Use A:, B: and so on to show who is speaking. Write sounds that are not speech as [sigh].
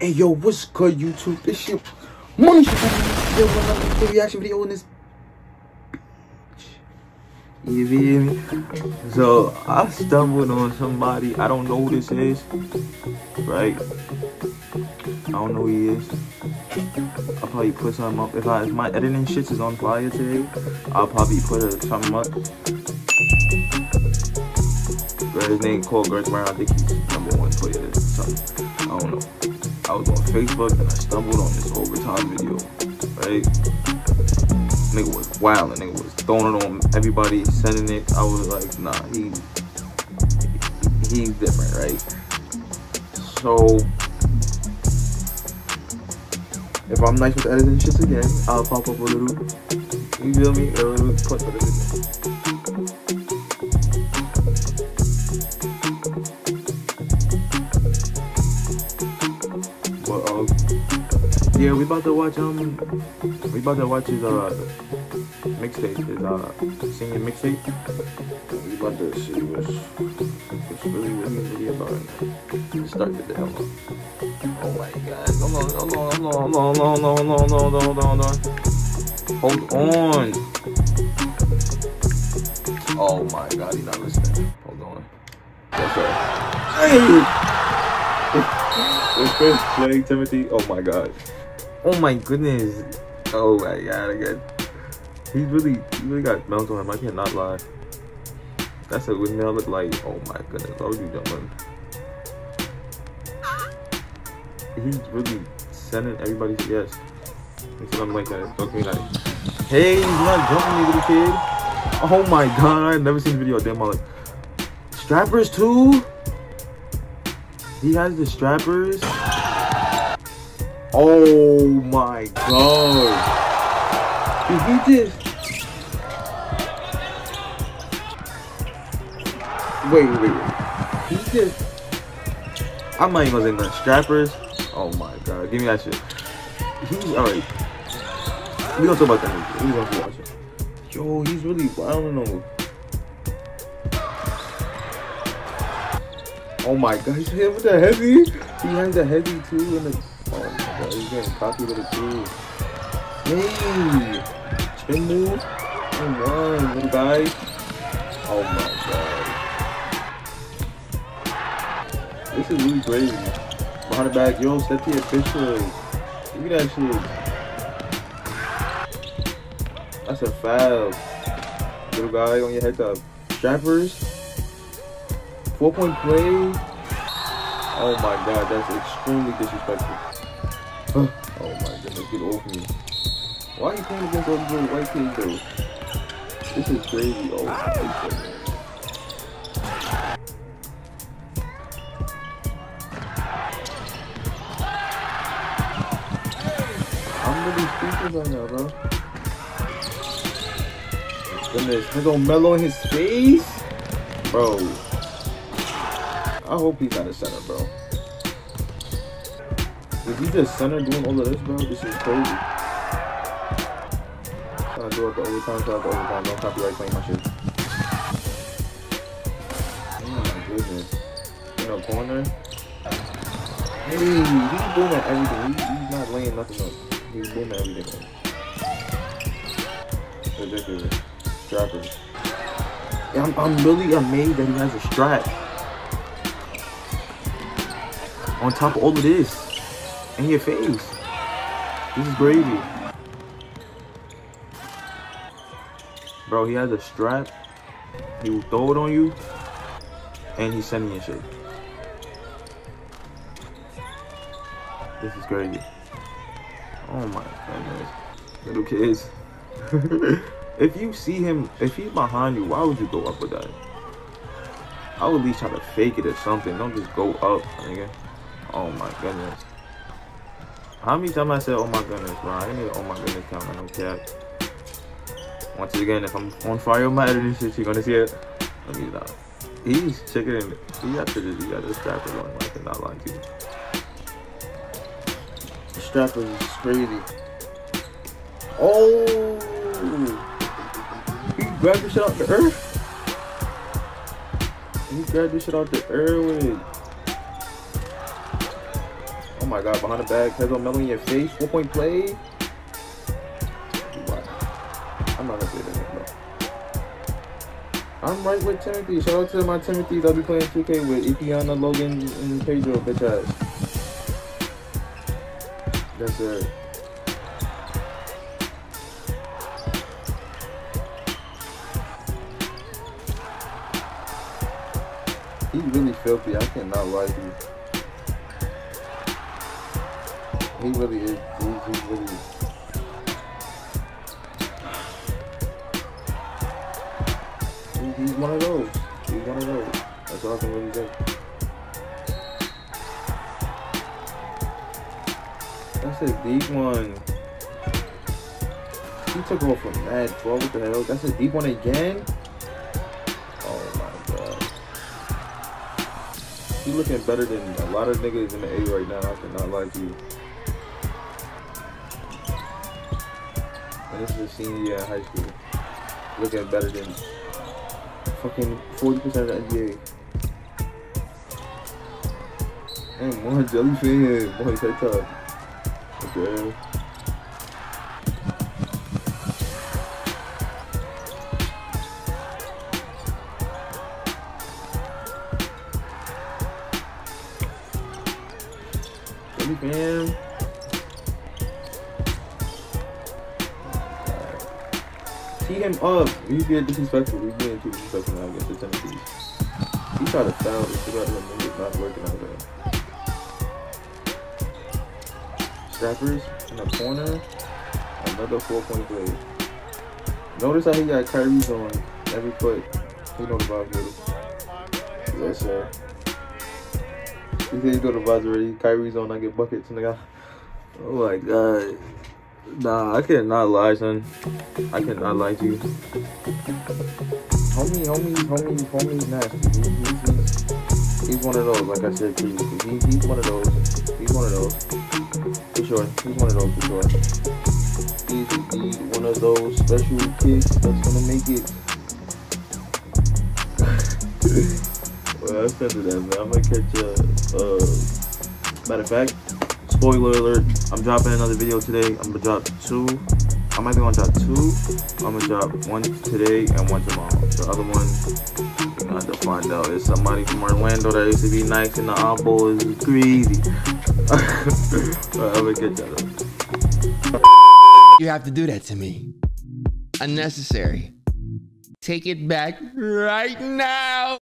A: Hey yo, what's good YouTube? This shit money shit Yo, another reaction video in this you feel me? So I stumbled on somebody. I don't know who this is. Right? I don't know who he is. I'll probably put something up. If I if my editing shit is on fire today, I'll probably put a, something up. But his name called Greg Brown. I think he's number one player something. I don't know. I was on Facebook and I stumbled on this overtime video, right? Nigga was wild and nigga was throwing it on everybody, sending it. I was like, nah, he, he's different, right? So if I'm nice with editing shit again, I'll pop up a little, you feel me? A little. Yeah, we about to watch um, we about to watch his uh mixtape, his uh senior mixtape. We about to see what's what's really what he's really about. Start the hell up. Oh my god! Hold on, hold on, hold on, hold on, hold on, hold on, hold on, hold on, hold on. Hold on. Oh my god, he's not listening. Hold on. Okay. Hey. It's Chris playing Timothy. Oh my god. Oh my goodness. Oh my god again. He's really he really got melt on him. I cannot lie. That's a windmill look like oh my goodness. What are you doing? He's really sending everybody yes. That's what I'm like. Okay, like, hey, he's not jumping me, little kid. Oh my god, I've never seen the video. Damn, I'm like, strappers too? He has the strappers. Oh my god. Did he just Wait, wait, wait. He just I'm not even gonna say. Strappers. Oh my god. Give me that shit. He's alright. We gonna talk about that. We gonna watch it. Yo, he's really wilding on Oh my god, he's hit with the heavy. He has a heavy too and the He's getting with it too. Hey! Spin move. Come on, little guy. Oh my god. This is really crazy. Behind the back, yo, set the official. Look at that shit. That's a foul. Little guy on your head top. Strappers. Four point play. Oh my god, that's extremely disrespectful. Oh my goodness, get off me. Why are you playing against all these white kids though? This is crazy. Oh goodness. I'm really speaking right now, bro. Goodness, has on mellow in his face? Bro. I hope he's not a center, bro. If he's just center doing all of this, bro, this is crazy. Trying to do it the overtime, trying to overtime. No copyright claim my shit. Oh my goodness. In a corner. Hey, he's doing at everything. He, he's not laying nothing up. He's doing everything. Ridiculous. Strappers. Yeah, I'm, I'm really amazed that he has a strap. on top of all of this in your face. This is gravy. Bro, he has a strap. He will throw it on you. And he's sending you shit. This is crazy. Oh my goodness. Little kids. [laughs] if you see him, if he's behind you, why would you go up with that? I would at least try to fake it or something. Don't just go up, nigga. Oh my goodness. How many times I said, oh my goodness, bro? I need oh my goodness. I don't care. Once again, if I'm on fire my editing shit, you're gonna see it. Let me stop. He's checking in. He got to he got the strapper on. I cannot lie to you. The strap is crazy. Oh! He grabbed the shit out the earth. He grabbed the shit out the it. My god, behind the back, on Melo in your face, four point play. I'm not gonna say that, bro. I'm right with Timothy. Shout out to my Timothy I'll be playing 2K with Ipiana, Logan, and Pedro, bitch ass. That's it. He's really filthy. I cannot lie to you. He really is. He's, he's really. He- He's one of those. He's one of those. That's all I can really. That's a deep one. He took off from mad 12. What the hell? That's a deep one again? Oh my god. He looking better than a lot of niggas in the A right now. I cannot lie to you. And this is senior year in high school. Looking better than fucking 40% of the NBA. And more jellyfish, boy, head top. Okay. Jelly him up. He's being disrespectful. He's being too disrespectful now against the Tennessee. He tried to foul this shit of him. It's not working out there. Strappers in the corner. Another four point play. Notice how he got Kyrie's on every foot. He know the vibes it. Yes, sir. He said he know the vibes already. Kyrie's on, I get buckets, nigga. Oh my god. Nah, I cannot lie, son. I cannot lie to you. Homie, homie, homie, homie, nasty. He, he's, he's, one of those, like I said previously. He, he's one of those. He's one of those. For sure. He's one of those, for sure. He's, he's one of those special kids that's gonna make it. [laughs] well, that's into that, man. I'm gonna catch you. Uh, matter of fact, spoiler alert, I'm dropping another video today. I'm gonna drop two. I might be gonna drop two. I'm gonna drop one today and one tomorrow. The other one, you're gonna have to find out. It's somebody from Orlando that used to be nice and the eyeball is crazy. [laughs] Alright, I'm gonna get that.
B: You have to do that to me. Unnecessary. Take it back right now.